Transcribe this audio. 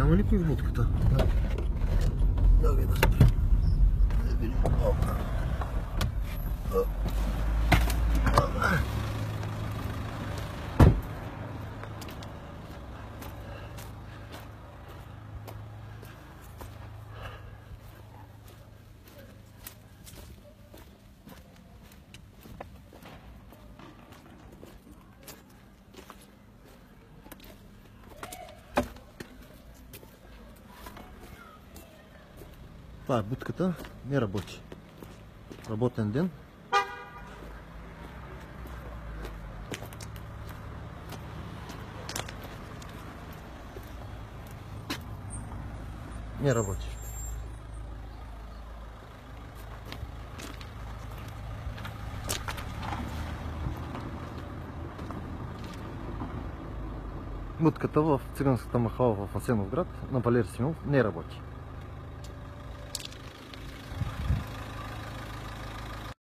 Няма никой в будката. Да. Да да спрем. Да видим. Опа. О. Опа. Това е будката, не работи. Работен ден. Не работи. Будката в циганската махала в Асеновград на Валер Симеов не работи.